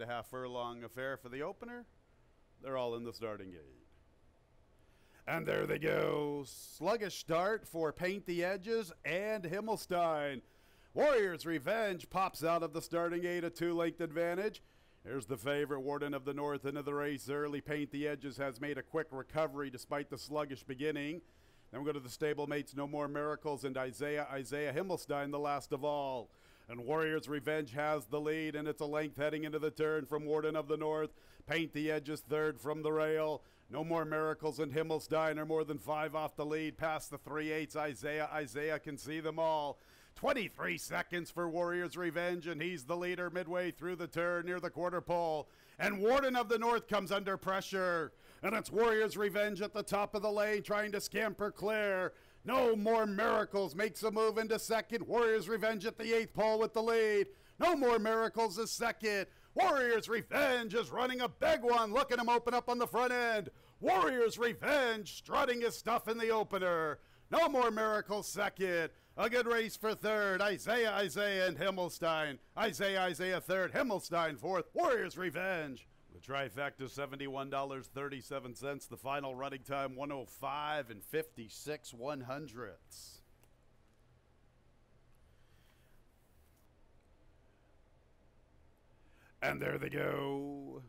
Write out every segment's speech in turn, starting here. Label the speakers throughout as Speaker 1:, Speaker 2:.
Speaker 1: and a half furlong affair for the opener. They're all in the starting gate. And there they go. Sluggish start for Paint the Edges and Himmelstein. Warriors Revenge pops out of the starting gate, a two length advantage. Here's the favorite, Warden of the North, into the race early. Paint the Edges has made a quick recovery despite the sluggish beginning. Then we go to the stablemates, No More Miracles, and Isaiah, Isaiah Himmelstein, the last of all. And Warriors Revenge has the lead, and it's a length heading into the turn from Warden of the North. Paint the Edges third from the rail. No More Miracles and Himmelstein are more than five off the lead. Past the three eights, Isaiah, Isaiah can see them all. 23 seconds for Warriors Revenge, and he's the leader midway through the turn near the quarter pole. And Warden of the North comes under pressure. And it's Warriors Revenge at the top of the lane trying to scamper clear. No more miracles makes a move into second. Warriors Revenge at the eighth pole with the lead. No more miracles is second. Warriors Revenge is running a big one. Look at him open up on the front end. Warriors Revenge strutting his stuff in the opener. No more miracles second. A good race for third. Isaiah, Isaiah, and Himmelstein. Isaiah, Isaiah third. Himmelstein fourth. Warriors Revenge. The trifecta $71.37. The final running time 105 and 56 one hundredths. And there they go.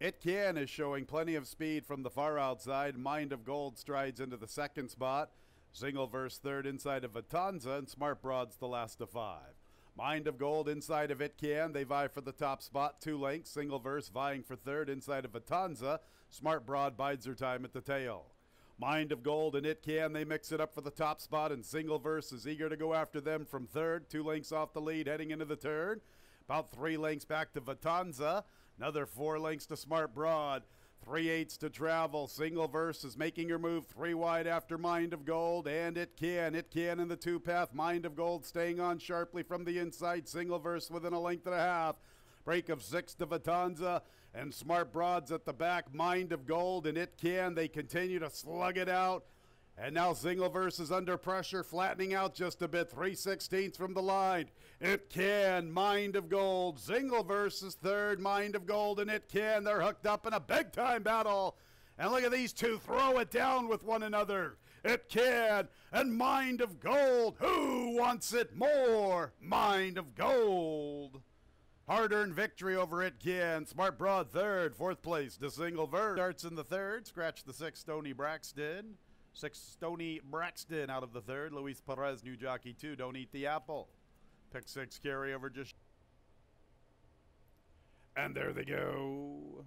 Speaker 1: It Can is showing plenty of speed from the far outside. Mind of Gold strides into the second spot. Single verse third inside of Vatanza, and Smart Broad's the last of five. Mind of Gold inside of It Can. They vie for the top spot. Two lengths. Single verse vying for third inside of Vatanza. Smart Broad bides her time at the tail. Mind of Gold and It Can. They mix it up for the top spot, and Single Verse is eager to go after them from third. Two lengths off the lead heading into the turn. About three lengths back to Vatanza. Another four lengths to Smart Broad. Three eights to travel. Single verse is making her move three wide after Mind of Gold, and it can. It can in the two path. Mind of Gold staying on sharply from the inside. Single verse within a length and a half. Break of six to Vatanza and Smart Broads at the back. Mind of Gold and it can. They continue to slug it out. And now Singleverse is under pressure, flattening out just a bit. 3 16ths from the line. It can. Mind of Gold. Singleverse is third. Mind of Gold and it can. They're hooked up in a big time battle. And look at these two throw it down with one another. It can. And Mind of Gold. Who wants it more? Mind of Gold. Hard earned victory over It Can. Smart Broad third. Fourth place to Singleverse. Starts in the third. Scratch the six. Stony Braxton. Six, Stony Braxton out of the third. Luis Perez, new jockey two. Don't eat the apple. Pick six, carry over just. And there they go.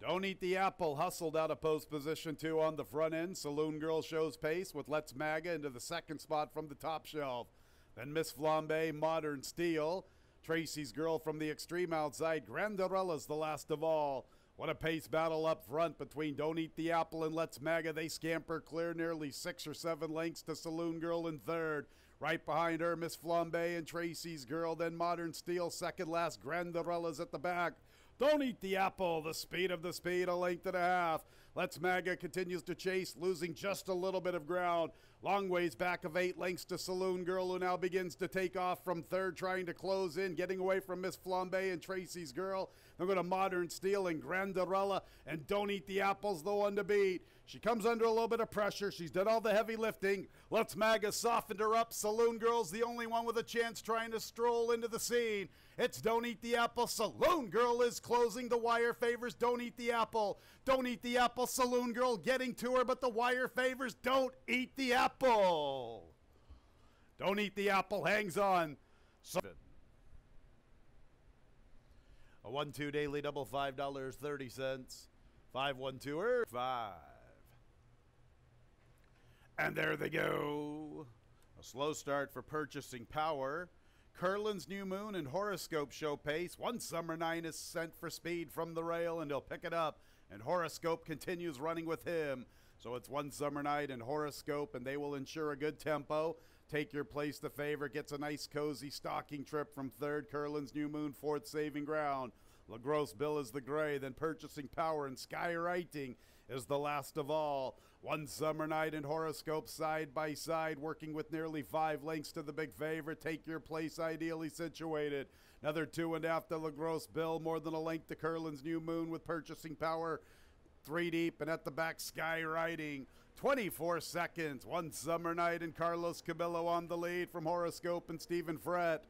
Speaker 1: Don't eat the apple. Hustled out of post position two on the front end. Saloon Girl shows pace with Let's Maga into the second spot from the top shelf. Then Miss Flambe, Modern Steel. Tracy's Girl from the extreme outside. Grandarella's the last of all. What a pace battle up front between Don't Eat the Apple and Let's Maga. They scamper clear nearly six or seven lengths to Saloon Girl in third. Right behind her, Miss Flambe and Tracy's Girl. Then Modern Steel, second last. Grandarella's at the back. Don't eat the apple. The speed of the speed, a length and a half. Let's Maga continues to chase, losing just a little bit of ground. Long ways back of eight lengths to Saloon Girl, who now begins to take off from third, trying to close in, getting away from Miss Flambe and Tracy's Girl. They're going to Modern Steel and Grandarella, and Don't Eat the Apple's the one to beat. She comes under a little bit of pressure. She's done all the heavy lifting. Let's Maga softened her up. Saloon Girl's the only one with a chance trying to stroll into the scene. It's Don't Eat the Apple. Saloon Girl is closing. The wire favors Don't Eat the Apple. Don't Eat the Apple. Saloon Girl getting to her, but the wire favors Don't Eat the Apple. Don't Eat the Apple hangs on. So- a one two daily double five dollars thirty cents. Five one two er five. And there they go. A slow start for purchasing power. Curlin's New Moon and Horoscope show pace. One summer night is sent for speed from the rail, and he'll pick it up. And Horoscope continues running with him. So it's one summer night and Horoscope, and they will ensure a good tempo. Take your place. The favorite gets a nice cozy stocking trip from third. Curlin's New Moon, fourth saving ground. LaGrosse Bill is the gray, then purchasing power and skywriting is the last of all. One summer night in horoscope side by side, working with nearly five lengths to the big favorite. Take your place ideally situated. Another two and after LaGrosse Bill, more than a length to Curlin's New Moon with purchasing power. Three deep and at the back, Sky Riding. 24 seconds. One summer night and Carlos Cabillo on the lead from Horoscope and Stephen Fret.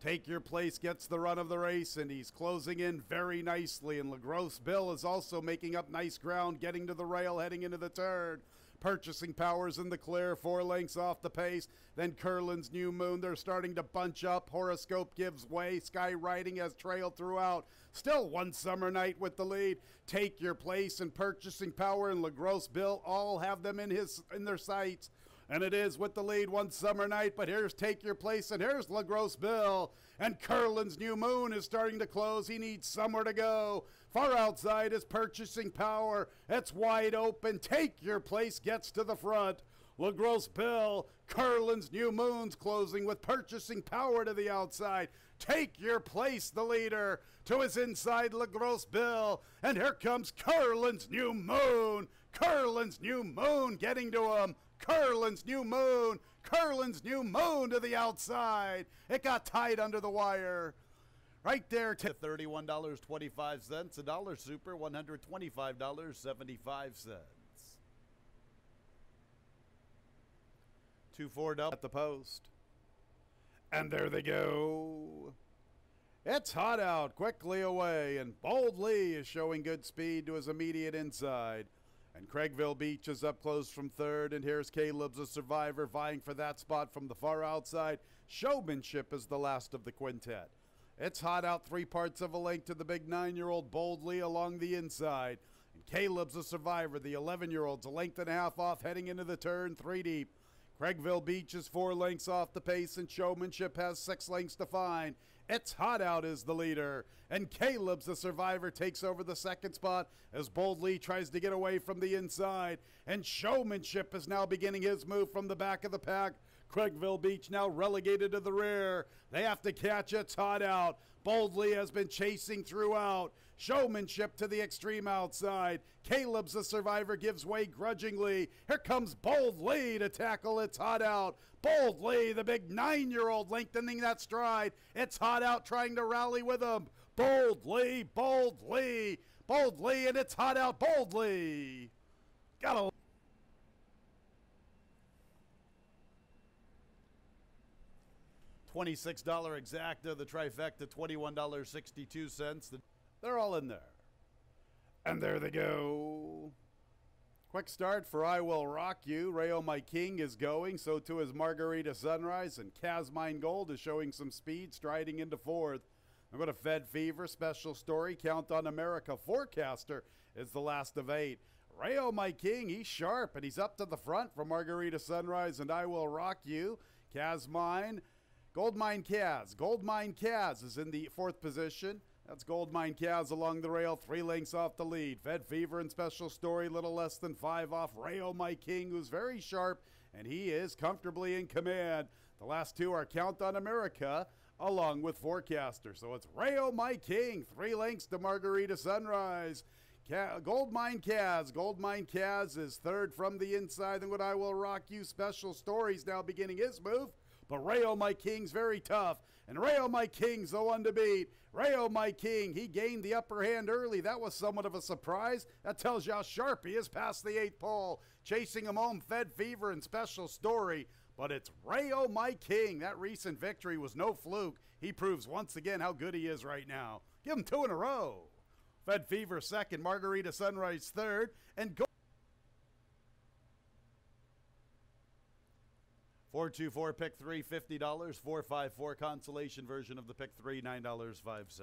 Speaker 1: Take Your Place gets the run of the race, and he's closing in very nicely. And LaGrosse Bill is also making up nice ground, getting to the rail, heading into the turn. Purchasing powers in the clear, four lengths off the pace. Then Curlin's New Moon, they're starting to bunch up. Horoscope gives way. Sky Riding has trailed throughout. Still one summer night with the lead. Take Your Place and Purchasing Power and LaGrosse Bill all have them in his in their sights and it is with the lead one summer night. But here's Take Your Place, and here's LaGrosse Bill. And Curlin's New Moon is starting to close. He needs somewhere to go. Far outside is Purchasing Power. It's wide open. Take Your Place gets to the front. LaGrosse Bill, Curlin's New Moon's closing with Purchasing Power to the outside. Take Your Place, the leader, to his inside LaGrosse Bill. And here comes Curlin's New Moon. Curlin's New Moon getting to him. Curlin's New Moon. Curlin's New Moon to the outside. It got tied under the wire. Right there to $31.25. A dollar super, $125.75. Two four double at the post. And there they go. It's hot out, quickly away, and boldly is showing good speed to his immediate inside. And Craigville Beach is up close from third, and here's Caleb's a survivor vying for that spot from the far outside. Showmanship is the last of the quintet. It's hot out three parts of a length to the big nine year old boldly along the inside. And Caleb's a survivor. The 11 year old's a length and a half off heading into the turn, three deep. Craigville Beach is four lengths off the pace, and Showmanship has six lengths to find. It's Hot Out is the leader, and Caleb's the survivor takes over the second spot as Boldly tries to get away from the inside, and Showmanship is now beginning his move from the back of the pack. Craigville Beach now relegated to the rear. They have to catch It's Hot Out. Boldly has been chasing throughout. Showmanship to the extreme outside. Caleb's the survivor gives way grudgingly. Here comes Boldly to tackle It's Hot Out. Boldly, the big nine year old, lengthening that stride. It's Hot Out trying to rally with him. Boldly, boldly, boldly, and it's Hot Out boldly. Got a $26 exacta, the trifecta, $21.62. They're all in there. And there they go. Quick start for I Will Rock You. Rayo My King is going, so too is Margarita Sunrise, and Casmine Gold is showing some speed, striding into fourth. I'm going to Fed Fever, special story, Count on America. Forecaster is the last of eight. Rayo My King, he's sharp, and he's up to the front for Margarita Sunrise, and I Will Rock You. Casmine, Goldmine Kaz. Goldmine Kaz is in the fourth position. That's Goldmine Kaz along the rail, three lengths off the lead. Fed Fever and Special Story, little less than five off. Rayo My King, who's very sharp, and he is comfortably in command. The last two are Count on America, along with Forecaster. So it's Rayo My King, three lengths to Margarita Sunrise. Goldmine Kaz. Goldmine Kaz is third from the inside. And what I will rock you special stories now beginning his move. But Rayo My King's very tough. And Rayo My King's the one to beat. Rayo My King, he gained the upper hand early. That was somewhat of a surprise. That tells you how sharp he is past the eighth pole. Chasing him home, Fed Fever and Special Story. But it's Rayo My King. That recent victory was no fluke. He proves once again how good he is right now. Give him two in a row. Fed Fever second, Margarita Sunrise third, and go. 424 pick three, $50. 454 consolation version of the pick three, $9.05.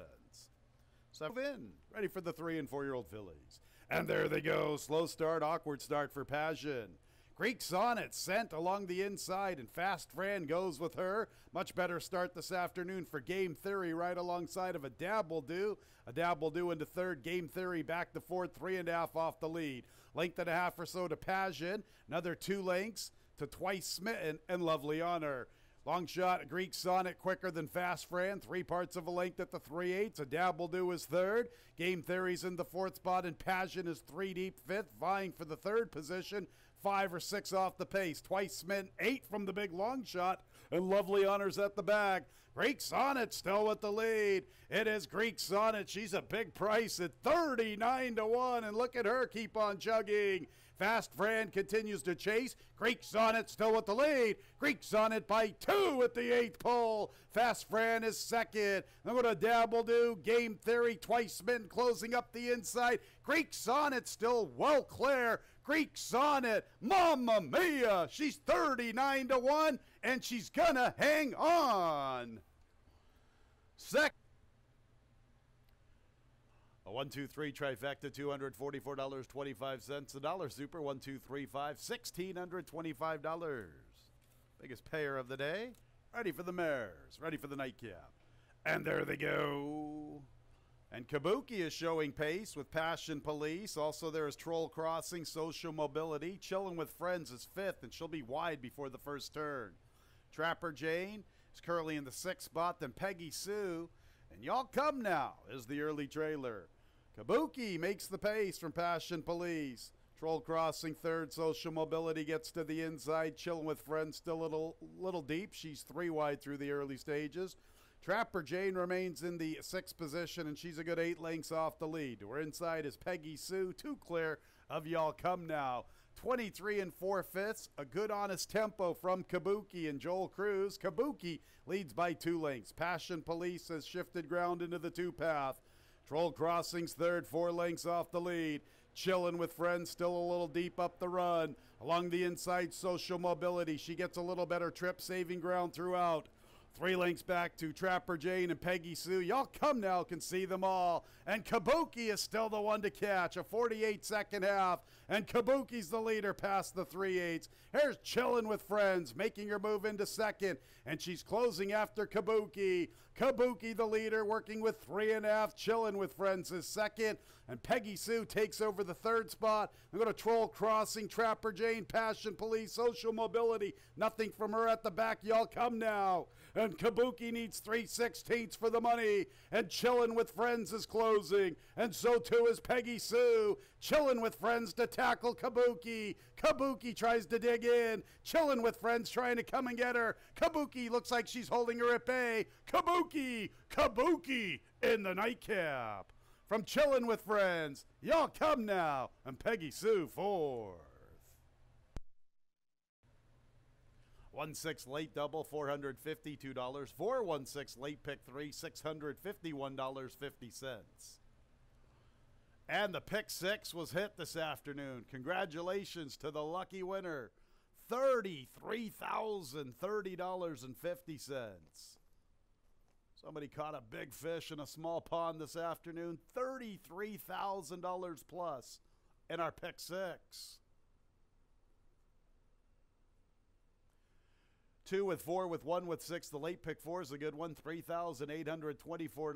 Speaker 1: Seven in, ready for the three and four year old fillies. And there they go. Slow start, awkward start for Passion. Greek Sonnet sent along the inside, and Fast Fran goes with her. Much better start this afternoon for Game Theory right alongside of a Dab will do. A Dab will do into third. Game Theory back to fourth, three and a half off the lead. Length and a half or so to Passion. Another two lengths to Twice Smitten and Lovely Honor. Long shot, Greek Sonnet quicker than Fast Fran. Three parts of a length at the three eighths. A Dabble Do is third. Game Theory's in the fourth spot, and Passion is three deep fifth, vying for the third position. Five or six off the pace. Twice Smith, eight from the big long shot, and Lovely Honors at the back. Greek Sonnet still with the lead. It is Greek Sonnet. She's a big price at 39 to 1. And look at her keep on chugging. Fast Fran continues to chase. Greek Sonnet still with the lead. Greek Sonnet by two at the eighth pole. Fast Fran is second. I'm going to dabble do. Game Theory twice men closing up the inside. Greek Sonnet still well clear. Greek Sonnet, Mamma Mia! She's 39 to 1 and she's gonna hang on. Sec. A one, two, three trifecta, two hundred forty-four dollars twenty-five cents. A dollar super, one, two, three, five, sixteen hundred twenty-five dollars. Biggest payer of the day. Ready for the mares. Ready for the nightcap. And there they go. And Kabuki is showing pace with Passion Police. Also, there is Troll Crossing, Social Mobility. Chilling with Friends is fifth, and she'll be wide before the first turn. Trapper Jane is currently in the sixth spot. Then Peggy Sue. And Y'all Come Now is the early trailer. Kabuki makes the pace from Passion Police. Troll Crossing third. Social Mobility gets to the inside. Chilling with Friends still a little, little deep. She's three wide through the early stages. Trapper Jane remains in the sixth position, and she's a good eight lengths off the lead. Her inside is Peggy Sue, too clear of Y'all Come Now. 23 and 4 fifths, a good honest tempo from Kabuki and Joel Cruz. Kabuki leads by two lengths. Passion Police has shifted ground into the two path. Troll Crossings third, four lengths off the lead. Chilling with friends, still a little deep up the run. Along the inside, social mobility. She gets a little better trip, saving ground throughout. Three links back to Trapper Jane and Peggy Sue. Y'all come now, can see them all. And Kabuki is still the one to catch. A 48 second half. And Kabuki's the leader past the 3 eights. Here's Chilling with Friends, making her move into second. And she's closing after Kabuki. Kabuki, the leader, working with three and a half. Chilling with Friends is second. And Peggy Sue takes over the third spot. I'm going to Troll Crossing, Trapper Jane, Passion Police, Social Mobility. Nothing from her at the back. Y'all come now. And Kabuki needs 3 sixteenths for the money. And Chillin' with Friends is closing. And so too is Peggy Sue. Chillin' with Friends to tackle Kabuki. Kabuki tries to dig in. Chillin' with Friends trying to come and get her. Kabuki looks like she's holding her at bay. Kabuki! Kabuki in the nightcap. From Chillin' with Friends, y'all come now. And Peggy Sue fourth. One six late double, four hundred fifty-two dollars. Four one six late pick three, six hundred fifty-one dollars fifty cents. And the pick six was hit this afternoon. Congratulations to the lucky winner. $33,030.50. Somebody caught a big fish in a small pond this afternoon. $33,000 plus in our pick six. Two with four with one with six. The late pick four is a good one. $3,824.